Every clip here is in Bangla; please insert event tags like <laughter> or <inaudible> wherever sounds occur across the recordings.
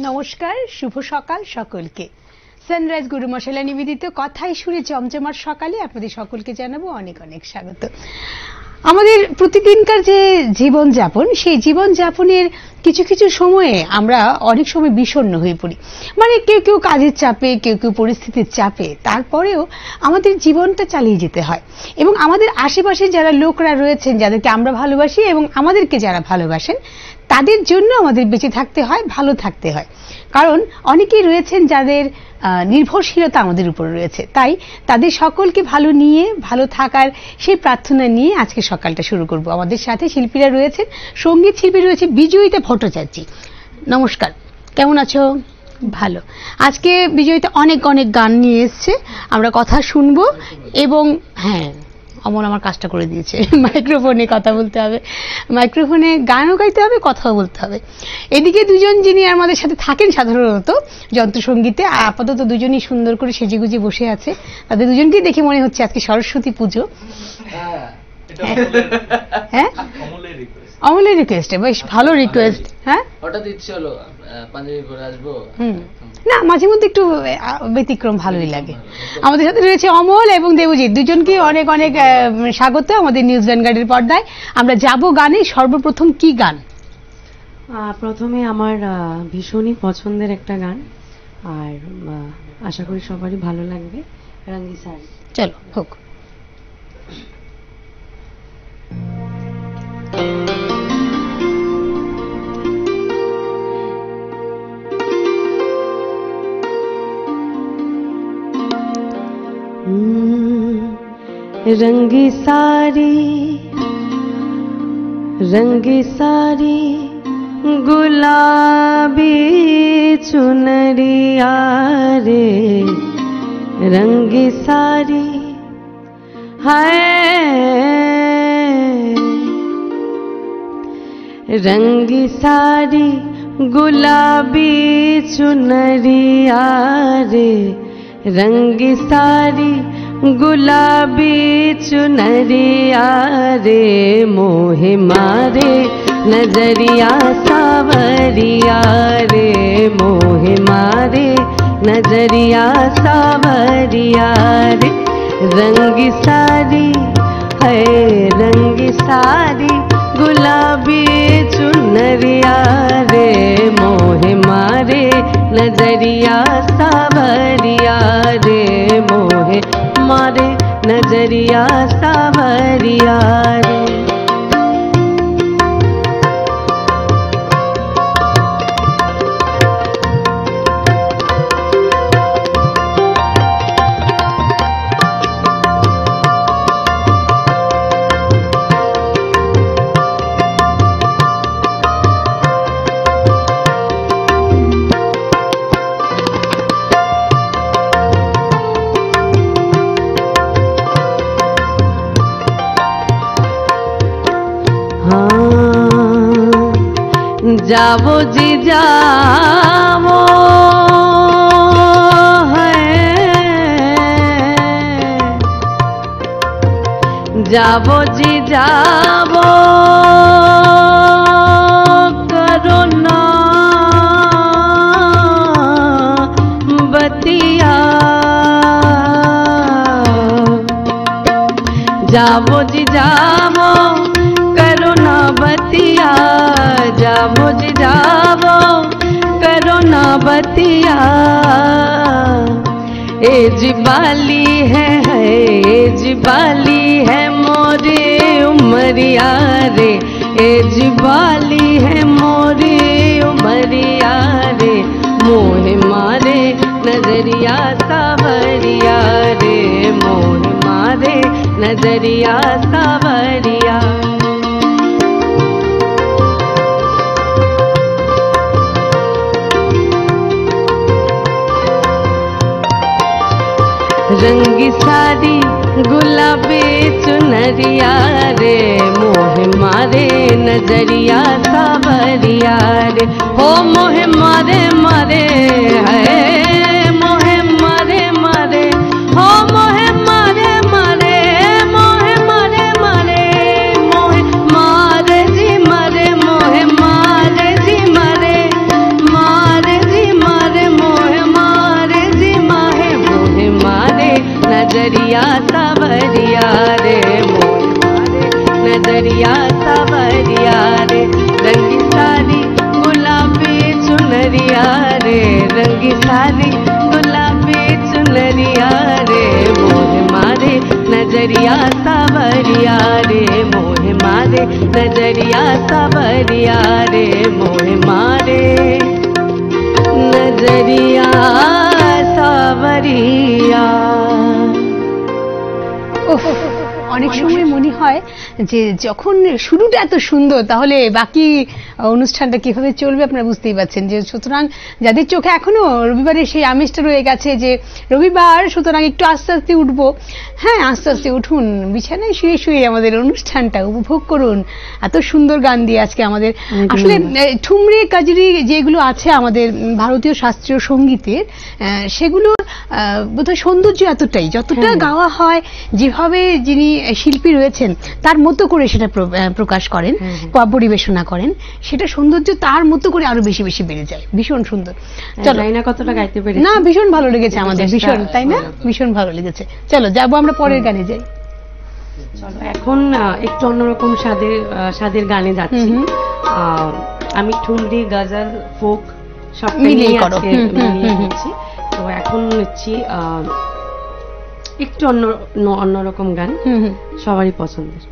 নমস্কার, শুভ সকাল সকলকে। সানরাইজ গুরু মশলা নিবেদিত কথায় সুরে জমজমার সকালে আপনাদের সকলকে জানাব অনেক অনেক স্বাগত। আমাদের প্রতিদিনকার যে জীবন যাপন সেই জীবন যাপনের কিছু কিছু সময়ে আমরা অনেক সময় বিষণ্ণ হয়ে পড়ি। মানে কেউ কেউ কাজের চাপে, কেউ কেউ পরিস্থিতির চাপে, তারপরেও আমাদের জীবনটা চালিয়ে যেতে হয়। এবং আমাদের আশেপাশে যারা লোকরা রয়েছেন, যাদেরকে আমরা ভালোবাসি এবং আমাদেরকে যারা ভালোবাসেন, তাদের জন্য আমাদের বেঁচে থাকতে হয়, ভালো থাকতে হয়। কারণ অনেকেই রয়েছেন যাদের নির্ভরশীলতা আমাদের উপর রয়েছে। তাই তাদের সকলকে ভালো নিয়ে, ভালো থাকার সেই প্রার্থনা নিয়ে আজকে সকালটা শুরু করব। আমাদের সাথে শিল্পীরা রয়েছেন, সংগীত শিল্পী রয়েছে বিজয়িতা ভট্টাচার্য। নমস্কার, কেমন আছো? ভালো। আজকে বিজয়ীতে অনেক অনেক গান নিয়ে এসছে, আমরা কথা শুনব এবং হ্যাঁ অমন আমার কাজটা করে দিয়েছে। <laughs> মাইক্রোফোনে কথা বলতে হবে। মাইক্রোফোনে গানও গাইতে হবে কথাও বলতে হবে। এদিকে দুজন যিনি আমাদের সাথে থাকেন সাধারণত যন্ত্রসঙ্গীতে আপাতত দুজনই সুন্দর করে সেজেগুজে বসে আছে। তাদের দুজনকেই দেখে মনে হচ্ছে আজকে সরস্বতী পুজো। হ্যাঁ অমলের রিকোয়েস্টে বেশ ভালো রিকোয়েস্ট হ্যাঁ? হঠাৎ ইচ্ছে হলো পাঞ্জাবি পরে আসব? হুম। না মাঝে মধ্যে একটু ব্যতিক্রম ভালোই লাগে। আমাদের সাথে রয়েছে অমল এবং দেবজিৎ। দুজনকে অনেক অনেক স্বাগত আমাদের নিউজ ভ্যানগার্ডের পর্দায়। আমরা যাব গানে। সর্বপ্রথম কি গান? প্রথমে আমার ভীষণই পছন্দের একটা গান। আর আশা করি সবারই ভালো লাগবে। রঙ্গি শাড়ি চলো হোক। रंगी सारी रंगी सारी गुलाबी चुनरिया रे। रंगी सारी है। रंगी सारी गुलाबी चुनरिया रे। रंगी सारी गुलाबी चुनरिया रे, मोहे मारे। नज़रिया सावरिया रे, मोहे मारे। नज़रिया सावरिया रे। रंग सारी, है रंग सारी। गुलाबी चुनरिया रे, मोहे मारे। नज़रिया सावरिया रे, मोहे मारे नज़रिया सावरिया रे। যাব যে যাব যাব যে যাব করোনা বতিয়া। যাব যে যাব बतिया। ए जिबाली है ए जिबाली है मोरे उमरिया रे। ए जिबाली है मोरे उमरिया रे। मोहे मारे नज़रिया सावरिया रे। मोहे मारे नज़रिया सावरिया रंगी साड़ी गुलाबी चुनरिया रे मोह मारे नज़रिया सावरिया रे। हो मोह मारे যে যখন শুরুটা এত সুন্দর তাহলে বাকি অনুষ্ঠানটা কীভাবে চলবে আপনারা বুঝতেই পারছেন যে সুতরাং যাদের চোখে এখনও রবিবারের সেই আমেজটা রয়ে গেছে যে রবিবার সুতরাং একটু আস্তে আস্তে উঠবো। হ্যাঁ আস্তে আস্তে উঠুন বিছানায় শুয়ে শুয়ে আমাদের অনুষ্ঠানটা উপভোগ করুন। এত সুন্দর গান দিয়ে আজকে আমাদের আসলে ঠুমরি কাজরি যেগুলো আছে আমাদের ভারতীয় শাস্ত্রীয় সঙ্গীতের সেগুলোর বোধহয় সৌন্দর্য এতটাই যতটা। গাওয়া হয় যেভাবে যিনি শিল্পী রয়েছেন তার মতো করে সেটা প্র- প্রকাশ করেন পরিবেশনা করেন। সেটা সৌন্দর্য তার মতো করে আরও বেশি বেশি বেড়ে যায়। ভীষণ সুন্দর। চলো। জানি না কতটা গাইতে পেরে না ভীষণ ভালো লেগেছে আমাদের ভীষণ তাই না? ভীষণ ভালো লেগেছে। চলো যাব আমরা পরের গানে যাই। চলো এখন একটু অন্যরকম স্বাদের আহ, স্বাদের গানে যাচ্ছি। আমি ঠুমরি গজল ফোক সব মিলিয়ে। আজকে তো এখন নিচ্ছি আহ, একটু অন্য অন্যরকম গান। হুম হুম। সবারই পছন্দের।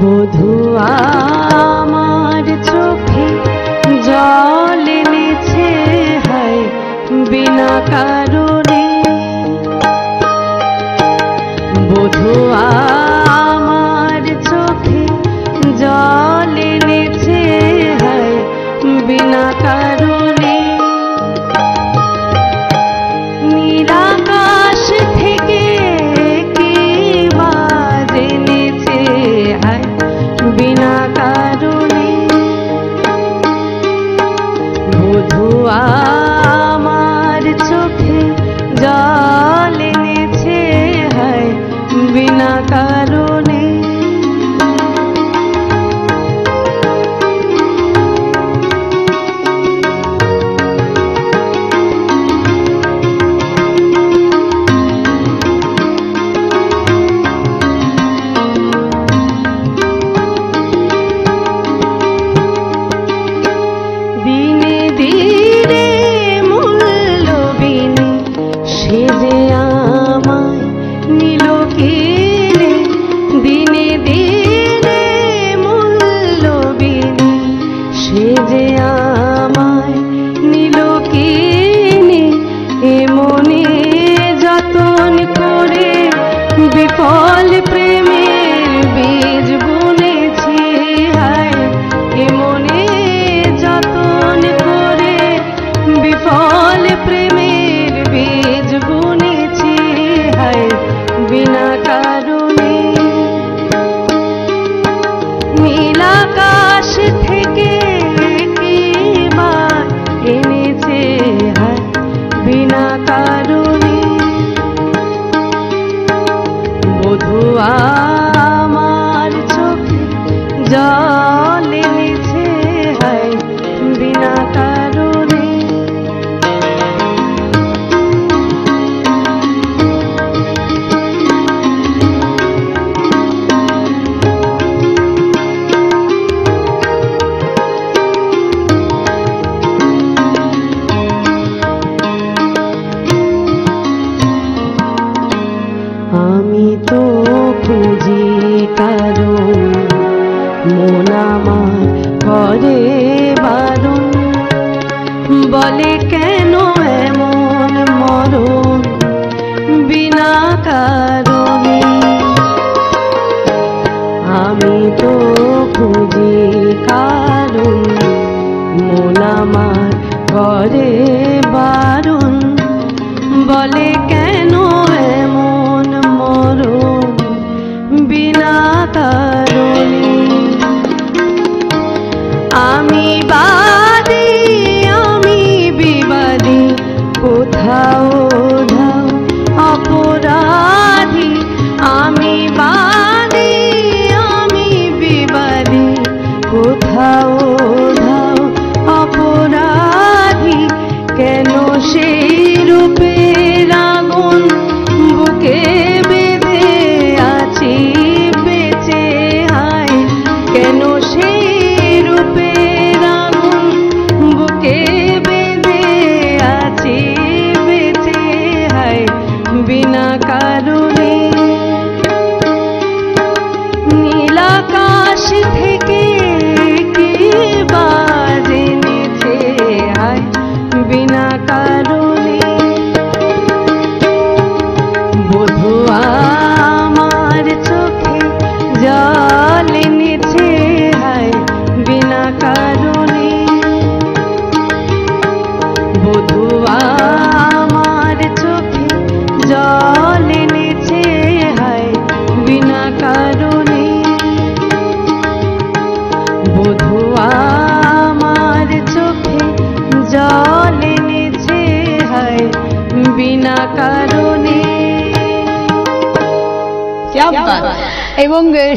চল। মন আমার করে বারণ। বলে কেন এমন মরণ? বিনা কারণে। আমি তো খুঁজি কারণ। মন আমার করে বারণ। বলে কেন এমন মরণ? বিনা কারণে আমি বাদী আমি বিবাদী কোথাও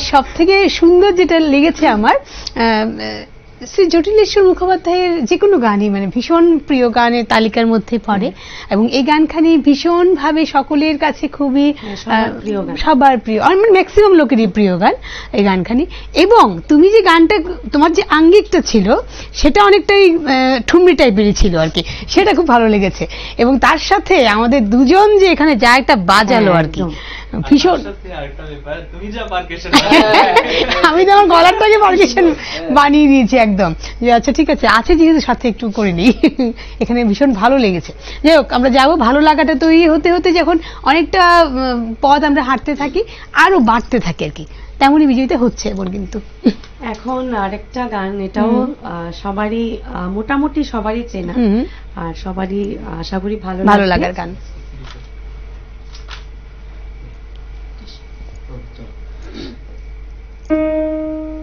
সব থেকে সুন্দর যেটা লেগেছে আমার শ্রী জটিলেশ্বর মুখোপাধ্যায়ের যে কোনো গানই মানে ভীষণ প্রিয় গানের তালিকার মধ্যে পড়ে এবং এই গানখানি ভীষণ ভাবে সকলের কাছে খুবই হ্যাঁ, সবার প্রিয় গান। সবার প্রিয় আর মানে ম্যাক্সিমাম লোকেরই প্রিয় গান এই গানখানি। এবং তুমি যে গানটা তোমার যে আঙ্গিকটা ছিল সেটা অনেকটাই ঠুমরি টাইপেরই ছিল আর কি। সেটা খুব ভালো লেগেছে। এবং তার সাথে আমাদের দুজন যে এখানে যা একটা বাজালো আর কি। ভীষণ আর তার সাথে আরেকটা ব্যাপার, তুমি যা <laughs> পারকেশন আমি তো আমার গলারটাকে পারমিশন বানিয়ে দিয়েছি একদম। যে আচ্ছা ঠিক আছে আছে যেহেতু সাথে একটু করে নিই। <laughs> এখানে ভীষণ ভালো লেগেছে। যাই হোক আমরা যাব। ভালো লাগাটা তৈরি হতে হতে যখন অনেকটা পথ আমরা হাঁটতে থাকি আরও বাড়তে থাকে আর কি। তেমনই বিজয়ীতে হচ্ছে এবার কিন্তু। এখন আরেকটা গান এটাও আহ, সবারই আহ, মোটামুটি সবারই চেনা। হুম, আর সবারই আশা করি ভালো ভালো লাগার গান। बैरी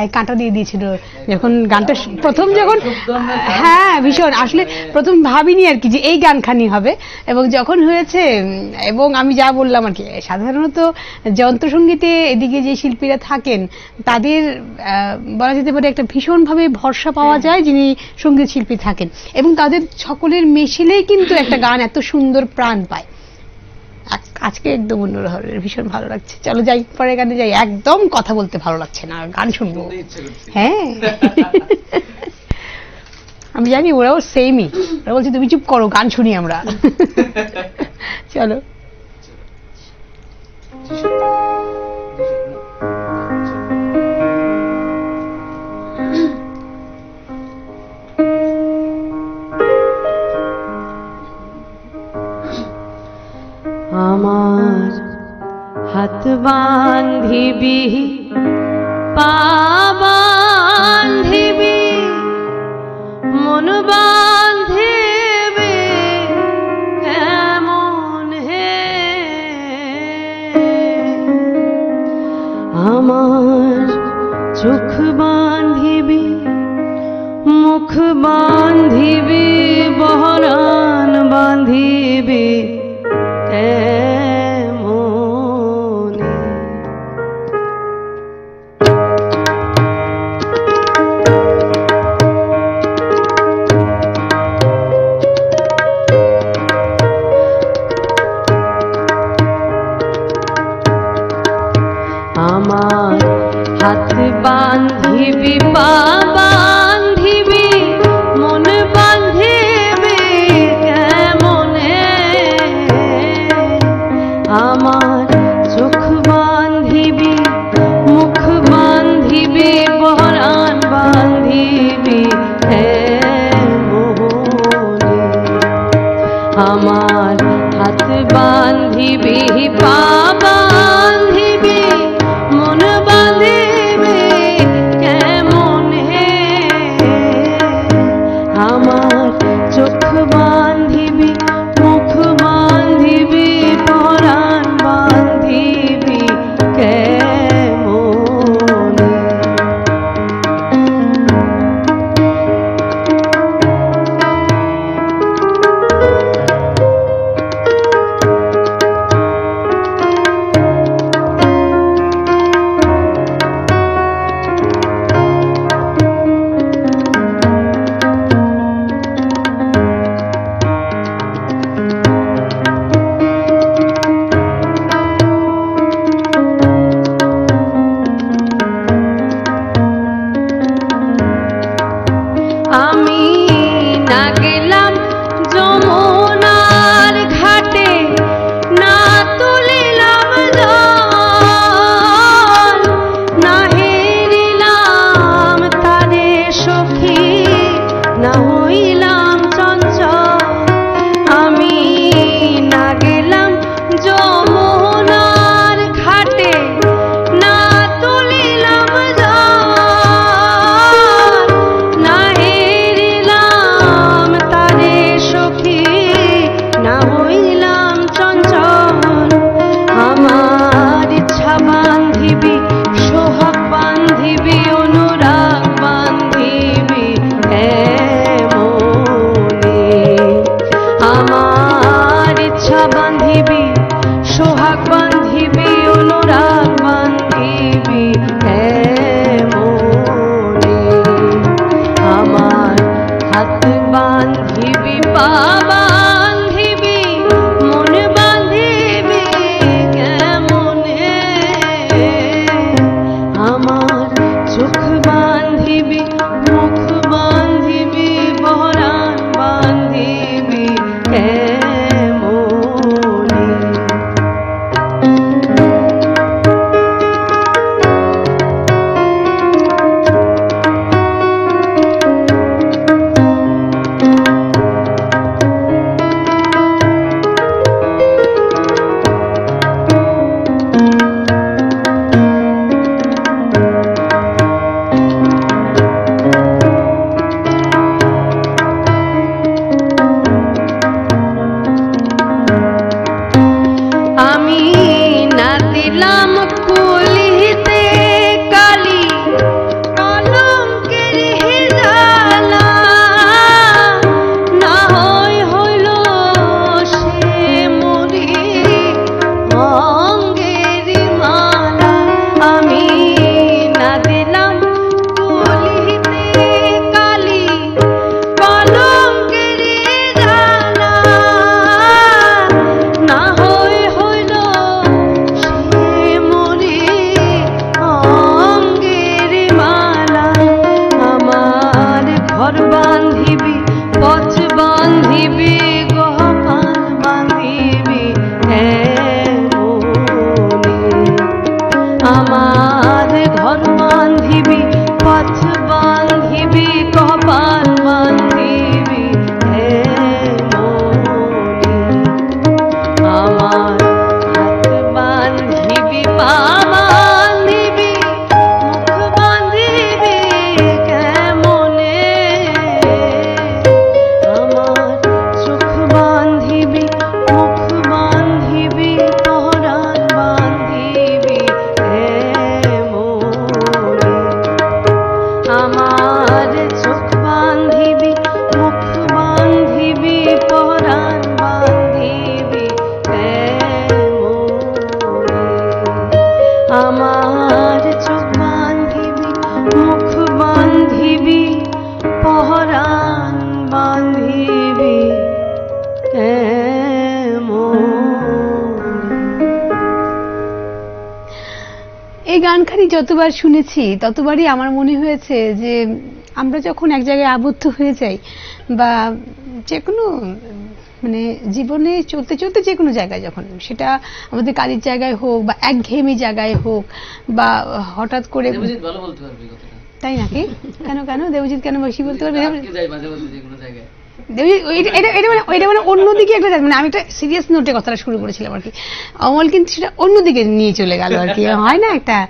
গায়ে কাঁটা দিয়ে দিয়েছিল। যখন গানটা প্রথম যখন হ্যাঁ ভীষণ। আসলে প্রথম ভাবিনি আর কি যে এই গানখানি হবে। এবং যখন হয়েছে এবং আমি যা বললাম আর কি সাধারণত যন্ত্রসঙ্গীতে এদিকে যে শিল্পীরা থাকেন তাদের আহ, বলা যেতে পারে একটা ভীষণভাবে ভরসা পাওয়া যায় যিনি সংগীত শিল্পী থাকেন। এবং তাদের সকলের মেশিলেই কিন্তু একটা গান এত সুন্দর প্রাণ পায়। আজকে একদম অন্য ধরনের ভীষণ ভালো লাগছে। চলো যাই পরে গানে যাই। একদম কথা বলতে ভালো লাগছে না গান শুনব। হ্যাঁ। আমি জানি ওরাও সেমই ওরা বলছে তুমি চুপ করো গান শুনি আমরা। চলো। হাত বান্ধিবি, পা বান্ধিবি, মন বান্ধিবি, কেমন হে? আমার চোখ বান্ধিবি, মুখ বান্ধিবি, বহরান বান্ধিবি। আমার হাত বান্ধিবি বান্ধিবি, মন বান্ধিবি কেমনে? আমার চোখ বান্ধিবি, মুখ বান্ধিবি, বহরান বান্ধিবি আমার হাত বান্ধিবি, পা আমার চোখ বান্ধিবি, মুখ বান্ধিবি, পহরান বান্ধিবি এই গানখানি যতবার শুনেছি, ততবারই আমার মনে হয়েছে যে আমরা যখন এক জায়গায় আবদ্ধ হয়ে যাই বা যে কোনো মানে জীবনে চলতে চলতে যে কোনো জায়গায় যখন সেটা আমাদের কাজের জায়গায় হোক বা একঘেয়েমি জায়গায় হোক বা হঠাৎ করে তাই নাকি? কেন কেন? দেবজিৎ কেন বেশি বলতে পারবে? এটা মানে এটা মানে অন্যদিকে একটা মানে আমি একটা সিরিয়াস নোটে কথাটা শুরু করেছিলাম আর কি। অমল কিন্তু সেটা অন্যদিকে নিয়ে চলে গেল আর কি। হয় না একটা?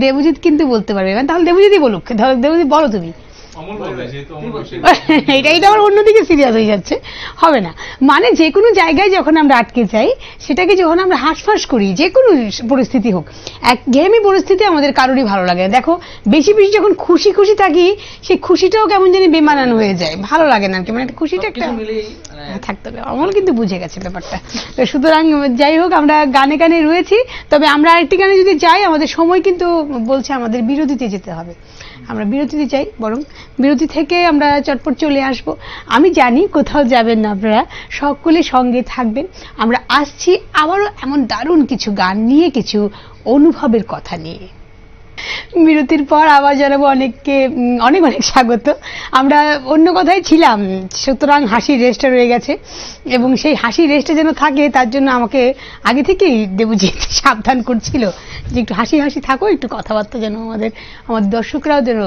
দেবজিৎ কিন্তু বলতে পারবে। মানে তাহলে দেবজিৎই বলুক। ধরো দেবজিৎ বলো তুমি। <laughs> এটা এটা আবার অন্যদিকে সিরিয়াস হয়ে যাচ্ছে। হবে না। মানে যে কোনো জায়গায় যখন আমরা আটকে যাই সেটাকে যখন আমরা হাঁসফাঁস করি যে কোনো পরিস্থিতি হোক এক ঘেয়েমি পরিস্থিতি আমাদের কারোরই ভালো লাগে না। দেখো বেশি বেশি যখন খুশি খুশি থাকি সেই খুশিটাও কেমন জানি বেমানান হয়ে যায়। ভালো লাগে না আর কি। মানে একটা খুশিটা একটা মানে হ্যাঁ, থাকতে হবে। অমল কিন্তু বুঝে গেছে ব্যাপারটা। তো সুতরাং যাই হোক আমরা গানে গানে রয়েছি। তবে আমরা আরেকটি গানে যদি যাই আমাদের সময় কিন্তু বলছে আমাদের বিরতিতে যেতে হবে। আমরা বিরতিতে চাই বরং বিরতি থেকে আমরা চটপট চলে আসব। আমি জানি কোথাও যাবেন না আপনারা, সকলে সঙ্গে থাকবেন। আমরা আসছি আবারও এমন দারুণ কিছু গান নিয়ে, কিছু অনুভবের কথা নিয়ে। বিরতির পর আবার জানাব অনেককে অনেক অনেক স্বাগত। আমরা অন্য কথায় ছিলাম, সুতরাং হাসির রেস্টটা রয়ে গেছে এবং সেই হাসির রেস্টটা যেন থাকে, তার জন্য আমাকে আগে থেকেই দেবজিৎ সাবধান করছিল যে একটু হাসি হাসি থাকো, একটু কথাবার্তা যেন আমাদের, আমার দর্শকরাও যেন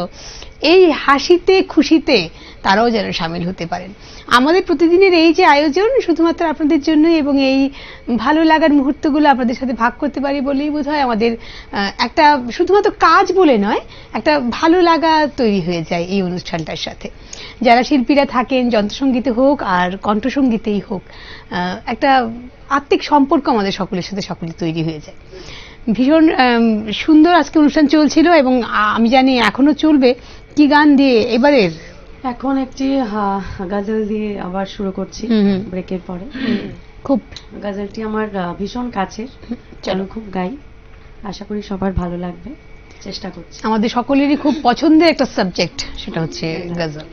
এই হাসিতে, খুশিতে তারাও যেন সামিল হতে পারেন। আমাদের প্রতিদিনের এই যে আয়োজন, শুধুমাত্র আপনাদের জন্য এবং এই ভালো লাগার মুহূর্তগুলো আপনাদের সাথে ভাগ করতে পারি বলেই বোধ হয় আমাদের একটা শুধুমাত্র কাজ বলে নয়, একটা ভালো লাগা তৈরি হয়ে যায় এই অনুষ্ঠানটার সাথে। যারা শিল্পীরা থাকেন যন্ত্রসঙ্গীতে হোক আর কণ্ঠসঙ্গীতেই হোক একটা আত্মিক সম্পর্ক আমাদের সকলের সাথে সকলে তৈরি হয়ে যায়। ভীষণ সুন্দর আজকে অনুষ্ঠান চলছিল এবং আমি জানি এখনও চলবে। কি গান দিয়ে এবারের এখন একটি গাজল দিয়ে আবার শুরু করছি। ব্রেকের পরে। খুব। গাজলটি আমার ভীষণ কাছের চলো। খুব গাই। আশা করি সবার ভালো লাগবে চেষ্টা করছি। আমাদের সকলেরই খুব পছন্দের একটা সাবজেক্ট সেটা হচ্ছে গজল।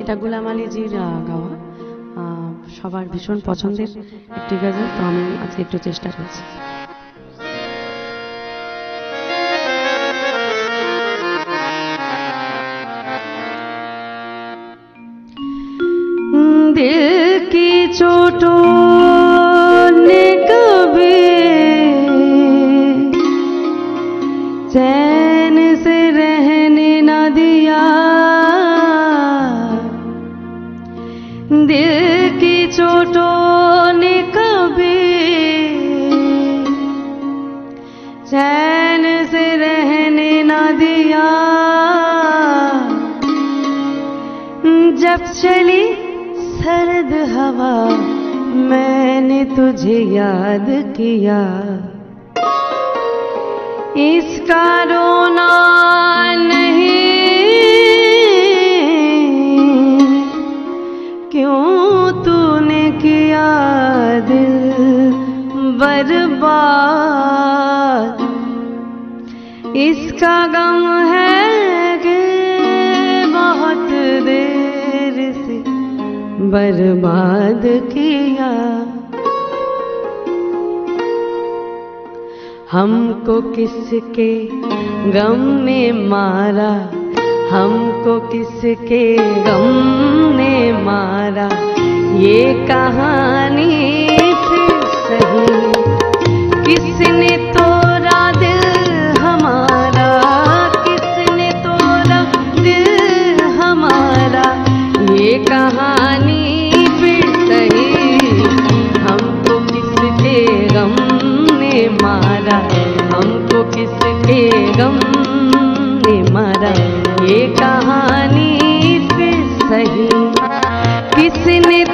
এটা গুলাম আলীজির গাওয়া। আহ, সবার ভীষণ পছন্দের একটি গাজল তো আমি আজকে একটু চেষ্টা করছি। दिल की चोटों ने कभी चैन से रहने न दिया। दिल की चोटों ने कभी चैन से रहने न दिया। जब चली हवा मैंने तुझे याद किया। इसका रोना नहीं, क्यों तूने किया दिल बर्बाद? इसका गम बर्बाद किया। हमको किसके गम ने मारा? हमको किसके गम ने मारा? ये कहानी किसके गम ने ये कहानी फिर सही। किसने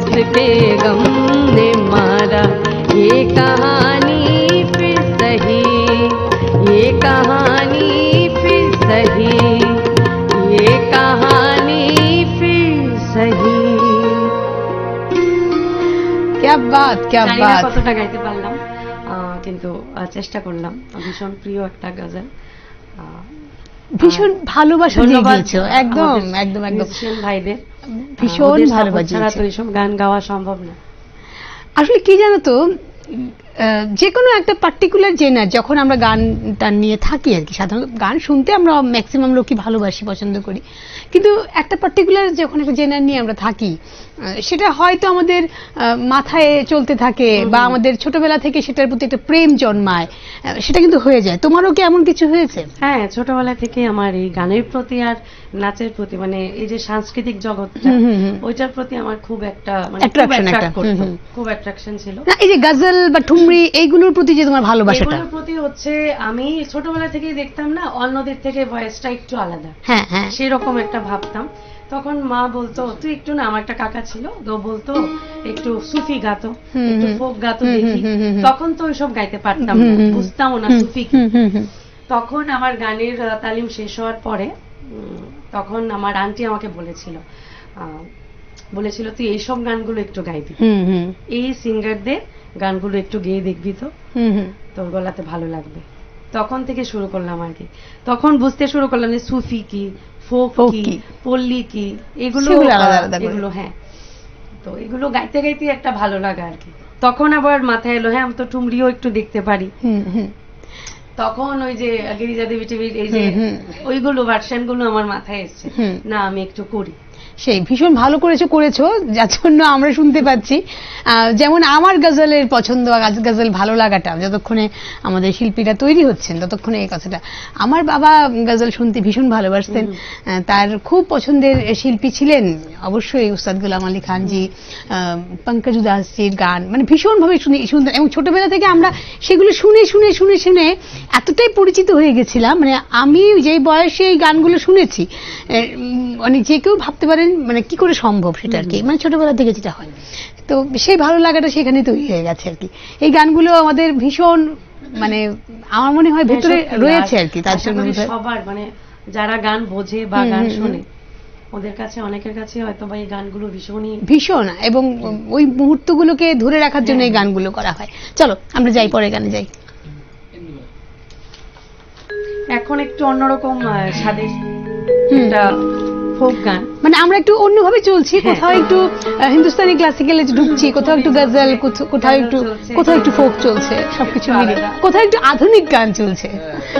हमको किसके गम ने मारा ये कहानी फिर सही ये कहानी फिर सही ये कहानी फिर सही क्या बात क्या জানি না বাত কতটা গাইতে পারলাম আহ, কিন্তু আহ, চেষ্টা করলাম ভীষণ প্রিয় একটা গজল আহ, ভীষণ ভালোবাসা দিয়ে ধন্যবাদ গিয়েছো একদম আমাদের একদম একদম musician ভাইদের ভীষণ support ভালোবাসা ছাড়া তো এইসব গান গাওয়া সম্ভব না। আসলে কি জানো তো যে কোনো একটা পার্টিকুলার জেনার যখন আমরা গান টান নিয়ে থাকি আর কি সাধারণত গান শুনতে আমরা ম্যাক্সিমাম লোকই ভালোবাসি পছন্দ করি। কিন্তু একটা পার্টিকুলার যখন একটা জেনার নিয়ে আমরা থাকি সেটা হয়তো আমাদের মাথায় চলতে থাকে বা আমাদের ছোটবেলা থেকে সেটার প্রতি একটা প্রেম জন্মায় সেটা কিন্তু হয়ে যায়। তোমারও কি এমন কিছু হয়েছে? হ্যাঁ ছোটবেলা থেকে আমার এই গানের প্রতি আর নাচের প্রতি মানে এই যে সাংস্কৃতিক জগৎটা হুম। ওইটার প্রতি আমার খুব একটা মানে খুব অ্যাট্রাকশন ছিল। না এই যে গজল বা ঠুমরি এইগুলোর প্রতি যে তোমার ভালোবাসাটা? এগুলোর প্রতি হচ্ছে আমি ছোটবেলা থেকেই দেখতাম না অন্যদের থেকে ভয়েসটা একটু আলাদা। হ্যাঁ হ্যাঁ। সেরকম একটা ভাবতাম। তখন মা বলতো তুই একটু না আমার একটা কাকা ছিল তো বলতো একটু সুফি গাতো একটু ফোক গাতো দেখি। তখন তো ওইসব গাইতে পারতাম। বুঝতামও না সুফি। তখন আমার গানের তালিম শেষ হওয়ার পরে তখন আমার আন্টি আমাকে বলেছিল বলেছিল তুই এইসব গানগুলো একটু গাইবি। এই সিঙ্গারদের গানগুলো একটু গেয়ে দেখবি তো। তোর গলাতে ভালো লাগবে। তখন থেকে শুরু করলাম আর কি। তখন বুঝতে শুরু করলাম যে সুফি কি ফোক কি। পল্লী কি এগুলো। এগুলো হ্যাঁ। তো এগুলো গাইতে গাইতে একটা ভালো লাগা আর কি। তখন আবার মাথায় এলো হ্যাঁ আমি তো টুমরিও একটু দেখতে পারি। তখন ওই যে গিরিজা দেবী টিভির এই যে। ওইগুলো ভার্সনগুলো আমার মাথায় এসছে। না আমি একটু করি। সেই ভীষণ ভালো করেছ করেছ যার জন্য আমরা শুনতে পাচ্ছি। যেমন আমার গজলের পছন্দ গজল ভালো লাগাটা যতক্ষণে আমাদের শিল্পীরা তৈরি হচ্ছেন ততক্ষণে এই কথাটা। আমার বাবা গজল শুনতে ভীষণ ভালোবাসতেন। তার খুব পছন্দের শিল্পী ছিলেন অবশ্যই উস্তাদ গুলাম আলী খানজি পঙ্কজ উদাসজির গান মানে ভীষণভাবে শুনে শুনতেন। এবং ছোটবেলা থেকে আমরা সেগুলো শুনে শুনে শুনে শুনে এতটাই পরিচিত হয়ে গেছিলাম। মানে আমি যেই বয়সে এই গানগুলো শুনেছি মানে যে কেউ ভাবতে পারেন মানে কি করে সম্ভব সেটা আর কি? মানে ছোটবেলা থেকে যেটা হয়। তো সেই ভালো লাগাটা সেখানে তৈরি হয়ে গেছে আর কি। এই গানগুলো আমাদের ভীষণ মানে আমার মনে হয় ভেতরে হ্যাঁ, রয়েছে আর কি তার জন্য সবার মানে যারা গান বোঝে বা গান। শোনে ওদের কাছে অনেকের কাছে হয়তো বা এই গানগুলো ভীষণই ভীষণ এবং ওই মুহূর্তগুলোকে ধরে রাখার জন্য এই হ্যাঁ। গানগুলো করা হয়। চলো আমরা যাই পরে গানে যাই। এখন একটু অন্যরকম স্বাদের একটা ফোক গান। মানে আমরা একটু অন্যভাবে চলছি হ্যাঁ। কোথাও একটু হিন্দুস্তানি ক্লাসিক্যালে ঢুকছি কোথাও একটু গজল কোথা- কোথাও একটু কোথাও একটু ফোক চলছে সবকিছু মিলে কোথাও একটু আধুনিক গান চলছে।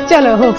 চলো হোক।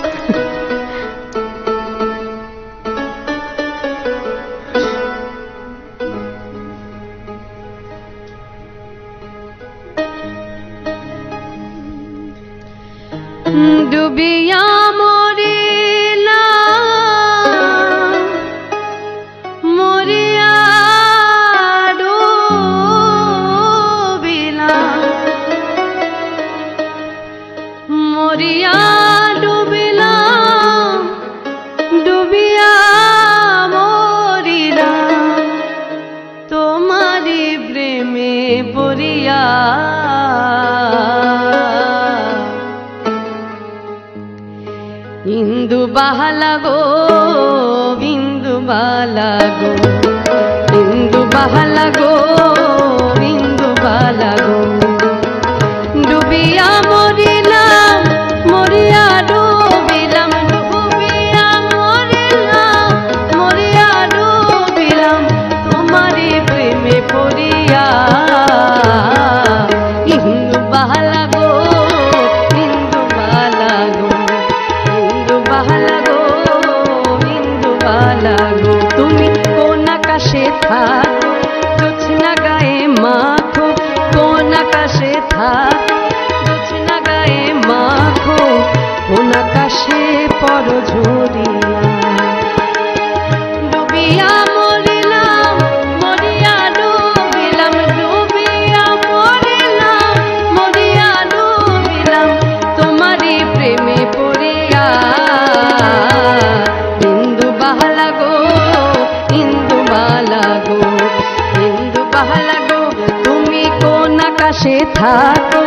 ¡Gracias!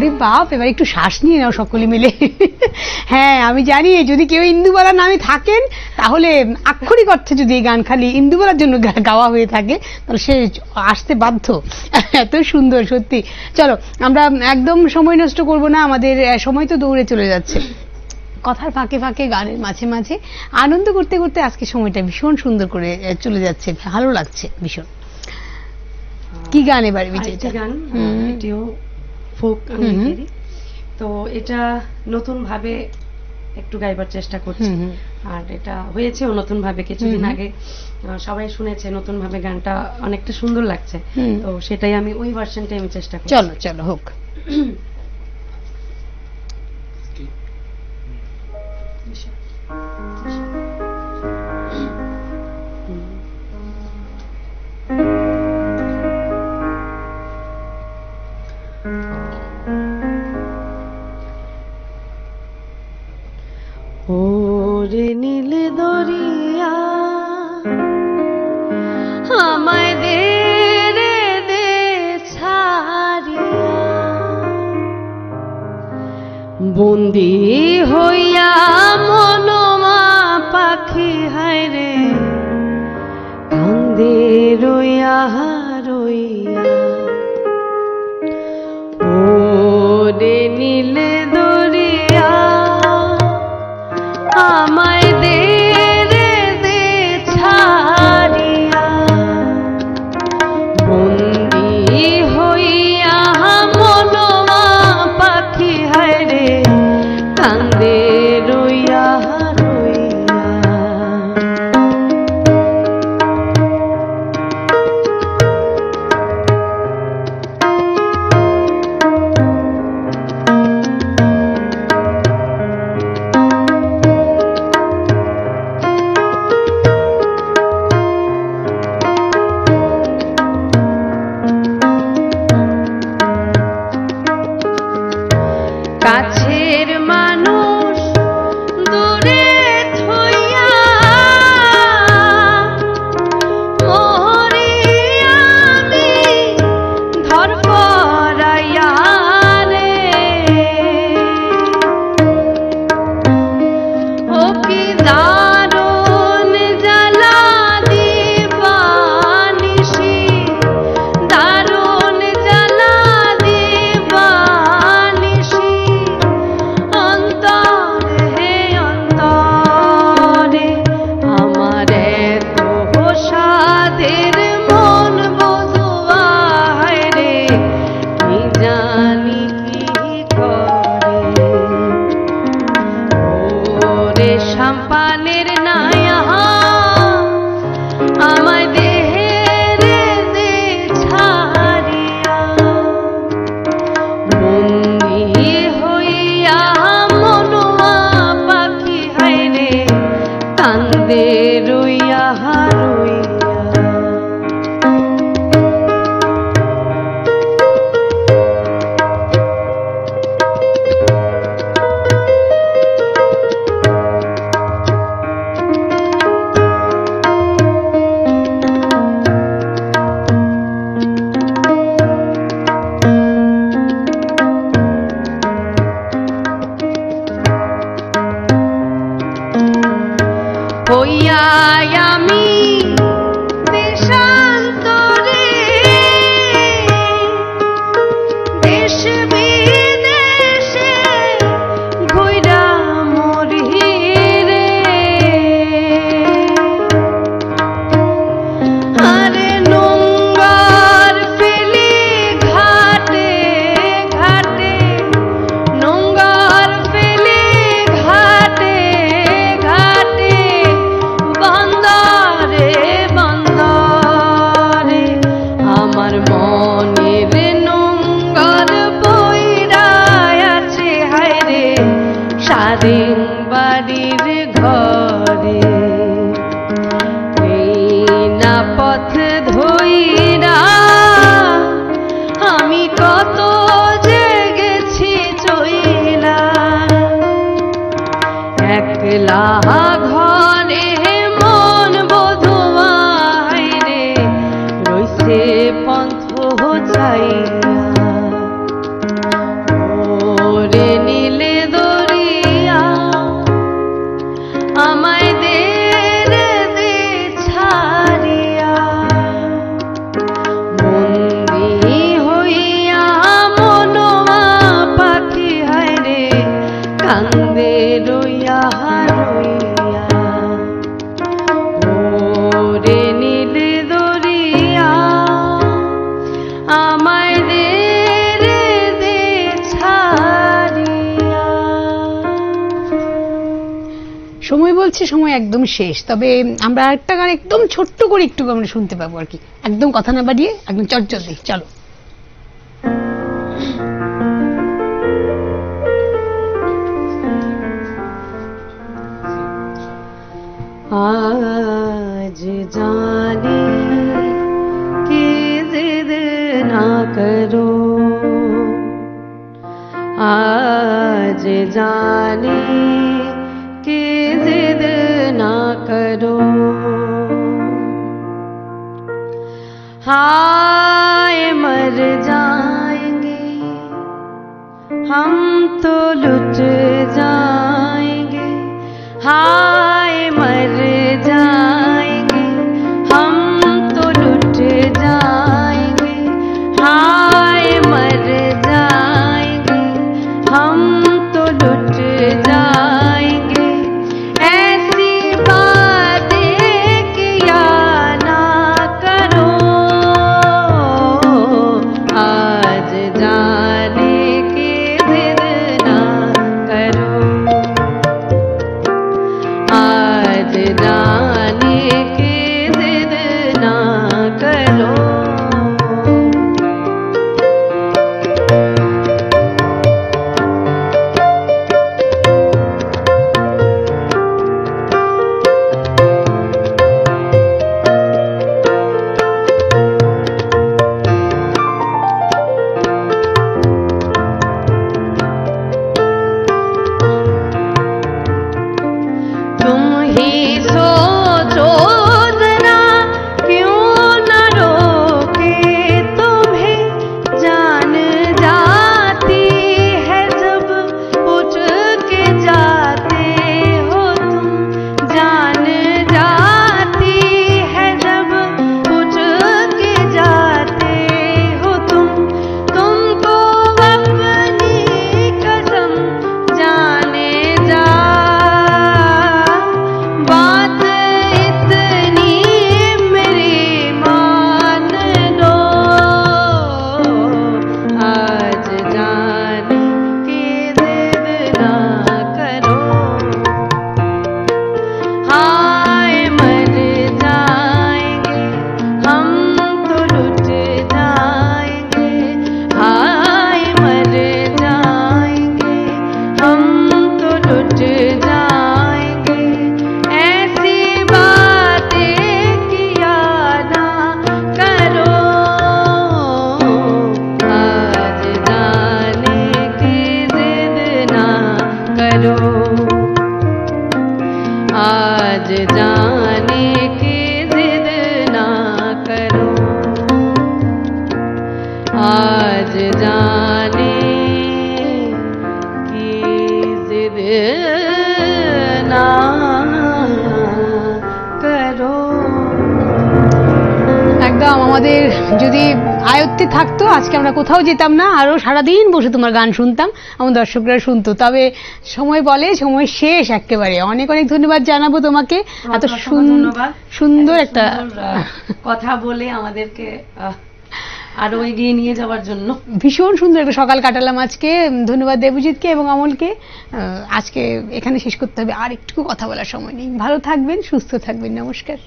বাপরে বাপ এবার একটু শ্বাস নিয়ে নাও সকলে মিলে। হ্যাঁ আমি জানি যদি কেউ ইন্দুবালা নামে থাকেন তাহলে আক্ষরিক অর্থে যদি এই গান খালি ইন্দুবালার জন্য গাওয়া হয়ে থাকে তাহলে সে আসতে বাধ্য। এত সুন্দর সত্যি। চলো আমরা একদম সময় নষ্ট করব না আমাদের সময় তো দৌড়ে চলে যাচ্ছে। কথার ফাঁকে ফাঁকে গানের মাঝে মাঝে আনন্দ করতে করতে আজকে সময়টা ভীষণ সুন্দর করে চলে যাচ্ছে ভালো লাগছে ভীষণ। কি গান এবার বিজয়টা গান ফোক তো এটা নতুন ভাবে একটু গাইবার চেষ্টা করছি। আর এটা হয়েছে নতুন ভাবে কিছুদিন। আগে। সবাই শুনেছে নতুন ভাবে গানটা অনেকটা সুন্দর লাগছে। তো সেটাই আমি ওই ভার্সনটাই আমি চেষ্টা করছি। চলো চলো হোক। <clears throat> ওরে নীল দরিয়া। আমায় দে বন্দি হইয়া মনোমা পাখি হায় রে কান্দে রইয়া সাম্পানের পথ ধইরা আমি কত জেগেছি চইলা একলা একদম শেষ তবে আমরা একটা গান একদম ছোট্ট করে একটু আমরা শুনতে পাবো আর কি একদম কথা না বাড়িয়ে একদম চটচলদি চলো आज जाने की जिद ना करो आज जाने हाय मर जाएँगे। हम तो लुट কোথাও যেতাম না আরও সারাদিন বসে তোমার গান শুনতাম আমার দর্শকরা শুনতো। তবে সময় বলে সময় শেষ একেবারে। অনেক অনেক ধন্যবাদ জানাব তোমাকে। এত। সুন্দর একটা কথা বলে আমাদেরকে আরও এগিয়ে নিয়ে যাওয়ার জন্য। ভীষণ সুন্দর একটা সকাল কাটালাম আজকে। ধন্যবাদ দেবজিৎকে এবং অমলকে। আজকে এখানে শেষ করতে হবে। আর একটু কথা বলার সময় নেই। ভালো থাকবেন সুস্থ থাকবেন। নমস্কার।